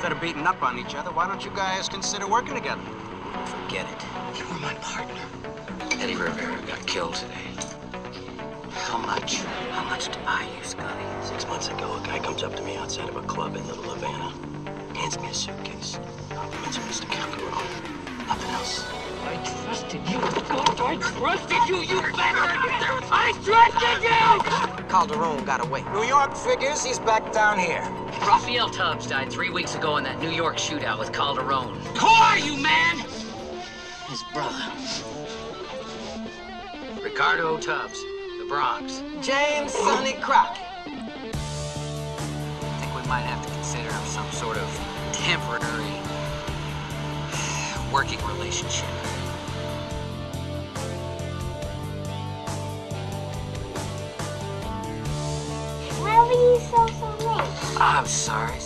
Instead of beating up on each other, why don't you guys consider working together? Forget it. You were my partner. Eddie Rivera got killed today. How much? How much do I owe you, Scotty? Six months ago, a guy comes up to me outside of a club in Little Havana, hands me a suitcase, compliments Mr. Calderon. Nothing else. I trusted you. I trusted you, you bastard! I trusted you! Calderon got away. New York figures he's back down here. Raphael Tubbs died three weeks ago in that New York shootout with Calderon. Who are you, man? His brother. Ricardo Tubbs, the Bronx. James Sonny Crockett. I think we might have to consider some sort of temporary working relationship. You so so late? I'm sorry,